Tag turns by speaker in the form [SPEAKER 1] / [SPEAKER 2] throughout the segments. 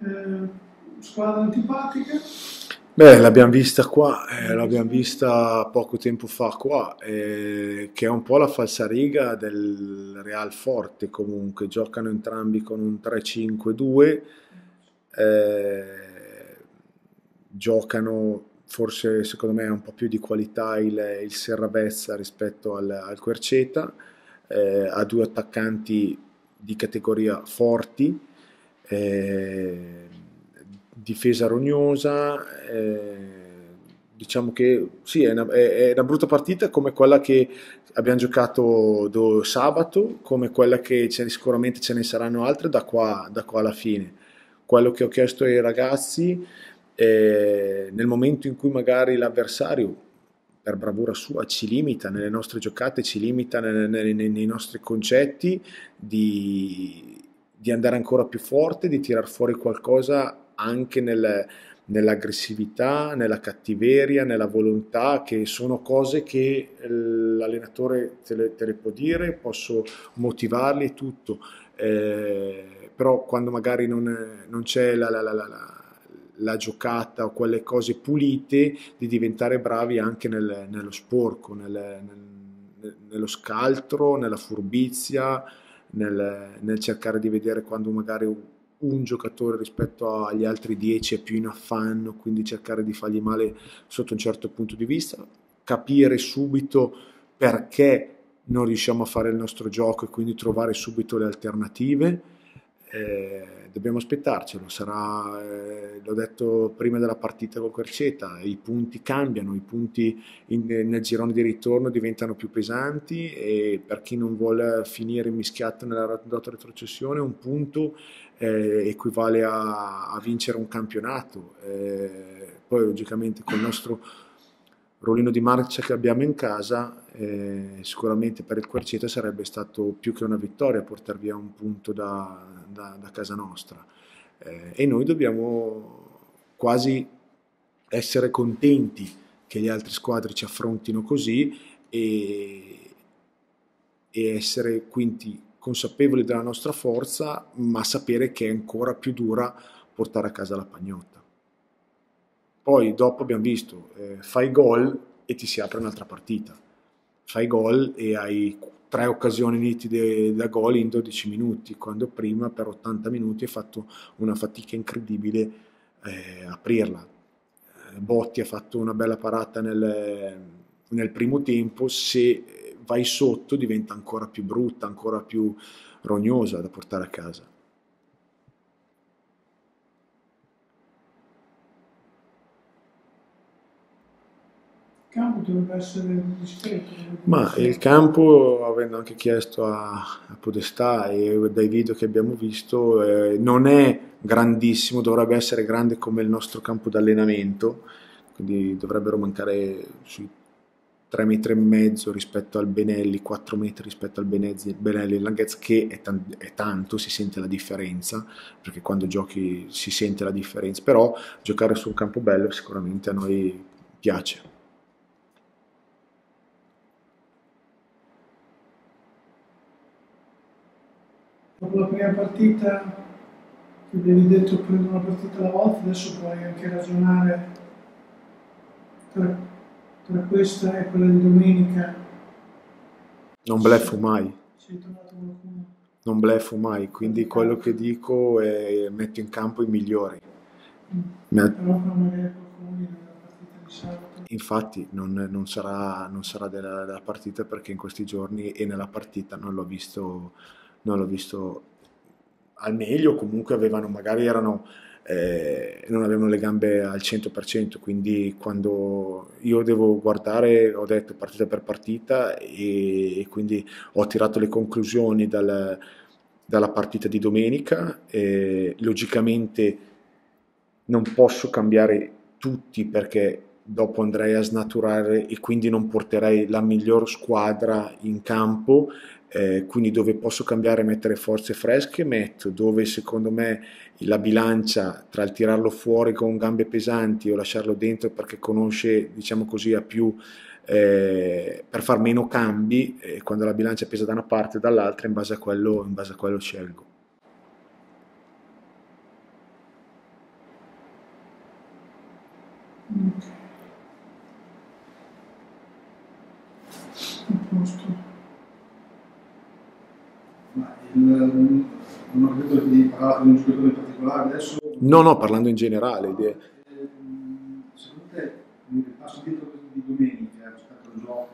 [SPEAKER 1] Eh, squadra antipatica?
[SPEAKER 2] Beh, l'abbiamo vista qua, eh, l'abbiamo vista poco tempo fa qua, eh, che è un po' la falsariga del Real Forte comunque, giocano entrambi con un 3-5-2, eh, giocano forse secondo me un po' più di qualità il, il Serravezza rispetto al, al Querceta, eh, ha due attaccanti di categoria forti, eh, difesa rognosa, eh, diciamo che sì, è una, è una, brutta partita come quella che abbiamo giocato do, sabato, come quella che ce, sicuramente ce ne saranno altre da qua, da qua alla fine. Quello che ho chiesto ai ragazzi, eh, nel momento in cui magari l'avversario per bravura sua ci limita nelle nostre giocate, ci limita nei, nei, nei nostri concetti di, di, andare ancora più forte, di tirar fuori qualcosa anche nel, nell'aggressività, nella cattiveria, nella volontà, che sono cose che l'allenatore te le, te le può dire, posso motivarli e tutto, eh, però quando magari non, non c'è la, la, la, la, giocata o quelle cose pulite, di diventare bravi anche nel, nello sporco, nel, nello scaltro, nella furbizia, nel, nel cercare di vedere quando magari un giocatore rispetto agli altri 10 è più in affanno, quindi cercare di fargli male sotto un certo punto di vista, capire subito perché non riusciamo a fare il nostro gioco e quindi trovare subito le alternative. Eh, dobbiamo aspettarcelo, sarà, eh, l'ho detto prima della partita con Querceta, i punti cambiano, i punti in, nel girone di ritorno diventano più pesanti e per chi non vuole finire mischiato nella data retrocessione un punto eh, equivale a, a, vincere un campionato. Eh, poi logicamente con il nostro rollino di marcia che abbiamo in casa, eh, sicuramente per il Querceta sarebbe stato più che una vittoria portare via un punto da, da, da casa nostra. Eh, e noi dobbiamo quasi essere contenti che le altre squadre ci affrontino così e, e essere quindi consapevoli della nostra forza, ma sapere che è ancora più dura portare a casa la pagnotta. Poi dopo abbiamo visto, eh, fai gol e ti si apre un'altra partita. Fai gol e hai tre occasioni nitide da gol in 12 minuti, quando prima per 80 minuti hai fatto una fatica incredibile eh, aprirla. Eh, Botti ha fatto una bella parata nel, nel primo tempo, se vai sotto diventa ancora più brutta, ancora più rognosa da portare a casa.
[SPEAKER 1] Campo dovrebbe essere discreto.
[SPEAKER 2] Ma il campo, avendo anche chiesto a, a Podestà e dai video che abbiamo visto, eh, non è grandissimo, dovrebbe essere grande come il nostro campo d'allenamento, quindi dovrebbero mancare sui 3 metri e mezzo rispetto al Benelli, 4 metri rispetto al Benelli, Benelli Langhezza, che è, t- è, tanto, si sente la differenza, perché quando giochi si sente la differenza, però giocare su un campo bello sicuramente a noi piace.
[SPEAKER 1] Dopo la prima partita che avevi detto prendo una partita alla volta, adesso puoi anche ragionare tra, tra questa e quella di domenica.
[SPEAKER 2] Non bleffo mai. Non bleffo mai, quindi quello che dico è metto in campo i migliori.
[SPEAKER 1] Mm. Però magari qualcuno nella partita di sabato.
[SPEAKER 2] Infatti non, non, sarà, non sarà della, della, partita perché in questi giorni e nella partita non l'ho visto non l'ho visto al meglio, comunque avevano, magari erano, eh, non avevano le gambe al 100%, quindi quando io devo guardare ho detto partita per partita e, e quindi ho tirato le conclusioni dal, dalla partita di domenica, e, logicamente non posso cambiare tutti perché dopo andrei a snaturare e quindi non porterei la miglior squadra in campo eh, quindi dove posso cambiare e mettere forze fresche metto, dove secondo me la bilancia tra il tirarlo fuori con gambe pesanti o lasciarlo dentro perché conosce, diciamo così, a più eh, per far meno cambi, eh, quando la bilancia pesa da una parte e dall'altra, in base a quello, in base a quello scelgo.
[SPEAKER 3] Il, non ho capito di parlare di un giocatore in particolare adesso.
[SPEAKER 2] No, no, parlando in generale. di-
[SPEAKER 3] Eh, Secondo te il passo dietro di domenica rispetto al gioco,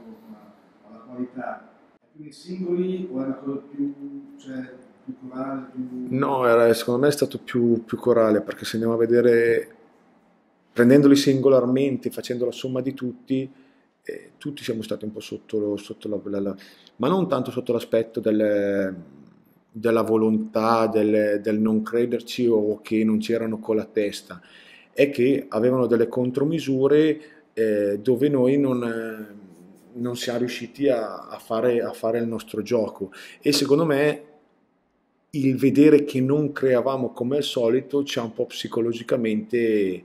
[SPEAKER 3] alla qualità, è più nei singoli o è una cosa più, cioè, più corale, più...
[SPEAKER 2] No, era- secondo me è stato più, più corale perché se andiamo a vedere, prendendoli singolarmente, facendo la somma di tutti, eh, tutti siamo stati un po' sotto, lo- sotto la, la- la- ma non tanto sotto l'aspetto del- della volontà, del, del non crederci o che non c'erano con la testa, è che avevano delle contromisure eh, dove noi non, eh, non siamo riusciti a, a fare, a fare il nostro gioco e secondo me il vedere che non creavamo come al solito ci ha un po' psicologicamente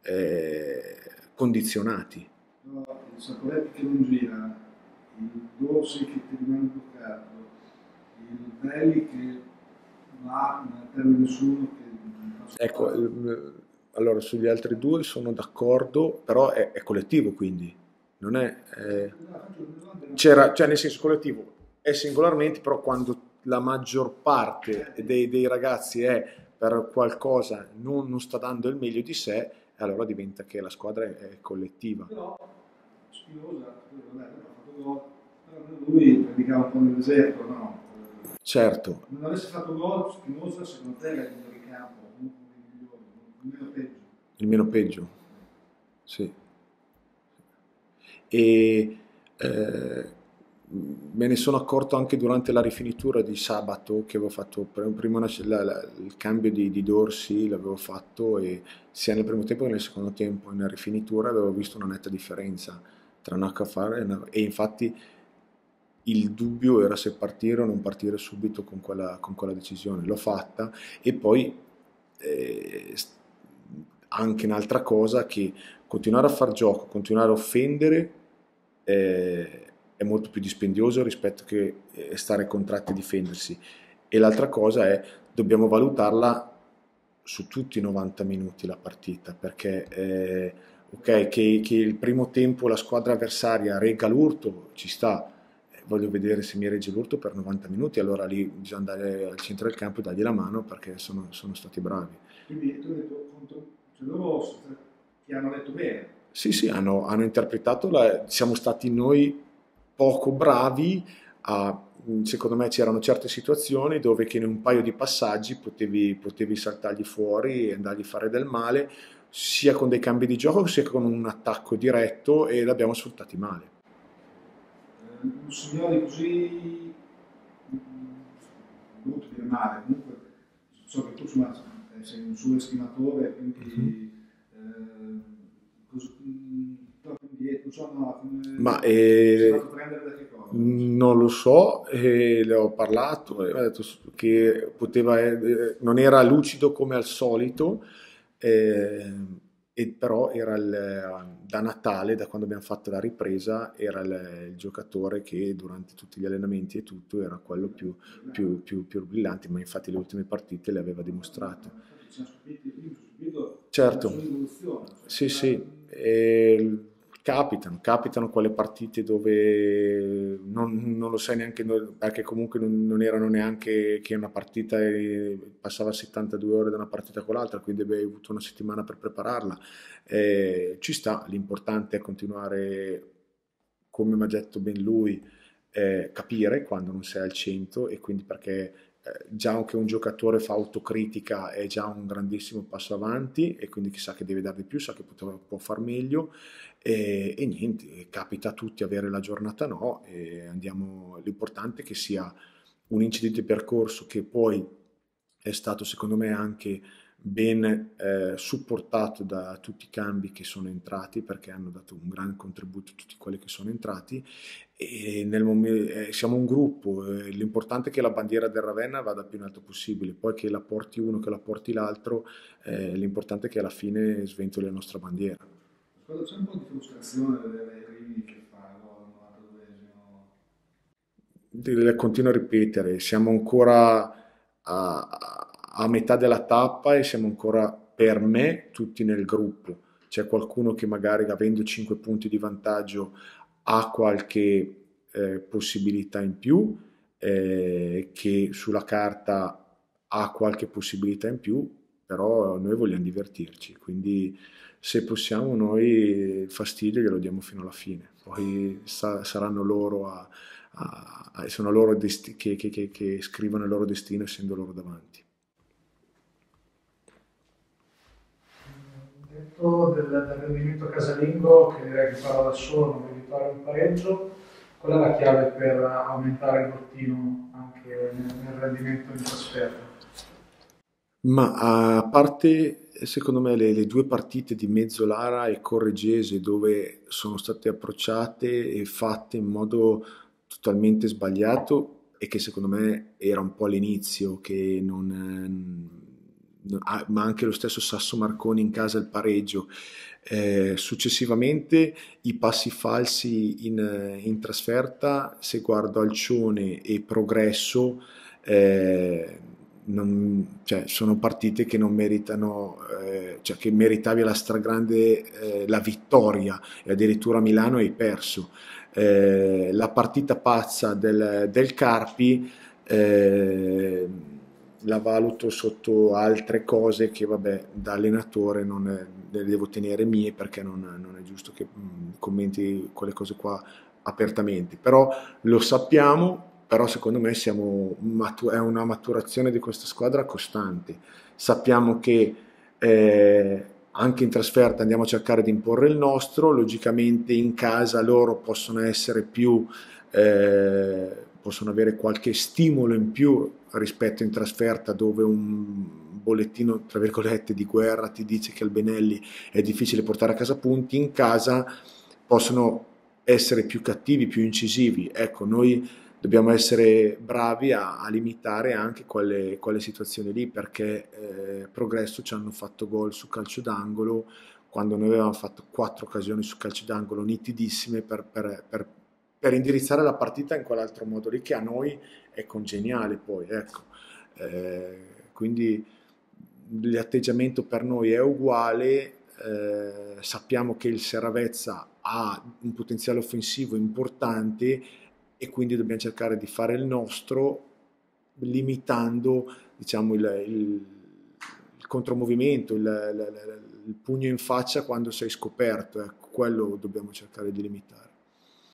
[SPEAKER 2] eh, condizionati.
[SPEAKER 3] No, il Sapoletti che non gira, il Dorsi che ti rimane bloccato, Belli che va, non serve nessuno che non fa
[SPEAKER 2] Ecco, il- allora sugli altri due sono d'accordo, però è, è collettivo quindi, non è... eh,
[SPEAKER 3] no?
[SPEAKER 2] c'era, cioè nel senso collettivo, è singolarmente, però quando la maggior parte dei, dei ragazzi è per qualcosa non, non sta dando il meglio di sé, allora diventa che la squadra è, è collettiva.
[SPEAKER 3] Però Spinosa, lui predicava un po' nel deserto, no?
[SPEAKER 2] Certo,
[SPEAKER 3] Non avesse fatto gol, Spinosa secondo te era il migliore campo, non meno peggio.
[SPEAKER 2] il meno peggio. Sì. E eh, me ne sono accorto anche durante la rifinitura di sabato che avevo fatto pr- prima una- la- la- il cambio di, di dorsi, l'avevo fatto e sia nel primo tempo che nel secondo tempo in rifinitura avevo visto una netta differenza tra un HFR e, una- e infatti il dubbio era se partire o non partire subito con quella, con quella decisione. L'ho fatta e poi eh, anche un'altra cosa che continuare a far gioco, continuare a offendere eh, è molto più dispendioso rispetto che eh, stare contratti a difendersi. E l'altra cosa è dobbiamo valutarla su tutti i 90 minuti la partita, perché eh, ok, che, che il primo tempo la squadra avversaria regga l'urto, ci sta, voglio vedere se mi regge l'urto per 90 minuti, allora lì bisogna andare al centro del campo e dargli la mano perché sono, sono stati bravi.
[SPEAKER 3] Quindi tu hai detto contro, cioè loro ti hanno detto bene,
[SPEAKER 2] Sì, sì, hanno, hanno interpretato, la- siamo stati noi poco bravi a, secondo me c'erano certe situazioni dove che in un paio di passaggi potevi, potevi saltargli fuori e andargli a fare del male, sia con dei cambi di gioco sia con un attacco diretto e l'abbiamo sfruttati male.
[SPEAKER 3] Eh, un signore così mm, brutto dire male, comunque so che tu insomma, eh, sei un suo estimatore, quindi eh, cos- mm, indietro, non so, no, come
[SPEAKER 2] Ma eh,
[SPEAKER 3] cosa?
[SPEAKER 2] non lo so, e le ho parlato e mi ha detto che poteva, eh, non era lucido come al solito, eh, e però era il- da Natale, da quando abbiamo fatto la ripresa, era il, il giocatore che durante tutti gli allenamenti e tutto era quello più, più, più, più brillante, ma infatti le ultime partite le aveva dimostrato. Certo. Sì, sì, e capitano, capitano quelle partite dove non, non lo sai neanche, perché comunque non, non erano neanche che una partita passava 72 ore da una partita con l'altra, quindi avevi avuto una settimana per prepararla. Eh, ci sta, l'importante è continuare, come mi ha detto ben lui, eh, capire quando non sei al 100 e quindi perché già che un giocatore fa autocritica è già un grandissimo passo avanti e quindi chissà che deve dare di più, sa che poteva- può far meglio. E, e niente, capita a tutti avere la giornata no e andiamo, l'importante è che sia un incidente percorso che poi è stato secondo me anche ben eh, supportato da tutti i cambi che sono entrati perché hanno dato un gran contributo a tutti quelli che sono entrati e nel momen- eh, siamo un gruppo, eh, l'importante è che la bandiera del Ravenna vada più in alto possibile, poi che la porti uno, che la porti l'altro, eh, l'importante è che alla fine sventoli la nostra bandiera.
[SPEAKER 3] Quando c'è un po' di frustrazione vedere Rimini che fa gol al 92esimo.
[SPEAKER 2] Le continuo a ripetere, siamo ancora a, a metà della tappa e siamo ancora, per me, tutti nel gruppo. c'è qualcuno che magari avendo 5 punti di vantaggio ha qualche eh, possibilità in più, eh, che sulla carta ha qualche possibilità in più, però noi vogliamo divertirci, quindi se possiamo noi il fastidio glielo diamo fino alla fine, poi sa- saranno loro a, a, a sono loro desti- che, che, che, che scrivono il loro destino essendo loro davanti.
[SPEAKER 1] Detto del, del rendimento casalingo, che direi che parla da solo, non evitare un pareggio, qual è la chiave per aumentare il bottino anche nel, nel rendimento in trasferta?
[SPEAKER 2] Ma a parte, secondo me, le, le due partite di Mezzolara e Corregese dove sono state approcciate e fatte in modo totalmente sbagliato e che secondo me era un po' all'inizio, che non, ma anche lo stesso Sasso Marconi in casa il pareggio. Eh, successivamente i passi falsi in, in, trasferta, se guardo Alcione e Progresso, eh, non, cioè, sono partite che non meritano, eh, cioè che meritavi la stragrande eh, la vittoria e addirittura Milano hai perso. Eh, la partita pazza del, del Carpi eh, la valuto sotto altre cose che vabbè da allenatore non è, le devo tenere mie perché non, non è giusto che mm, commenti quelle cose qua apertamente però lo sappiamo però secondo me siamo, è una maturazione di questa squadra costante. Sappiamo che eh, anche in trasferta andiamo a cercare di imporre il nostro, logicamente in casa loro possono essere più, eh, possono avere qualche stimolo in più rispetto in trasferta dove un bollettino tra virgolette di guerra ti dice che al Benelli è difficile portare a casa punti, in casa possono essere più cattivi, più incisivi. Ecco, noi dobbiamo essere bravi a, a limitare anche quelle, quelle, situazioni lì perché eh, Progresso ci hanno fatto gol su calcio d'angolo quando noi avevamo fatto quattro occasioni su calcio d'angolo nitidissime per, per, per, per indirizzare la partita in quell'altro modo lì che a noi è congeniale poi ecco eh, quindi l'atteggiamento per noi è uguale eh, sappiamo che il Serravezza ha un potenziale offensivo importante e quindi dobbiamo cercare di fare il nostro limitando diciamo, il, il, il contromovimento, il, il, pugno in faccia quando sei scoperto, ecco, quello dobbiamo cercare di limitare.